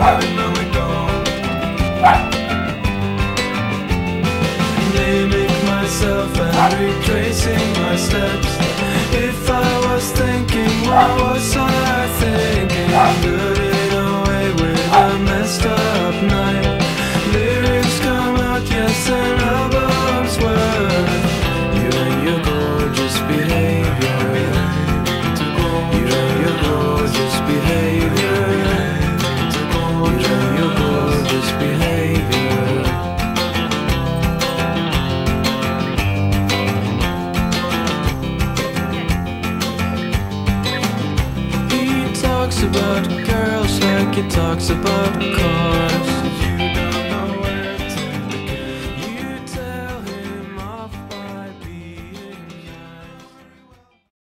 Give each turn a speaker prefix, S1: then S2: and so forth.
S1: having. Naming myself and retracing my steps. Talks about girls like he talks about cars.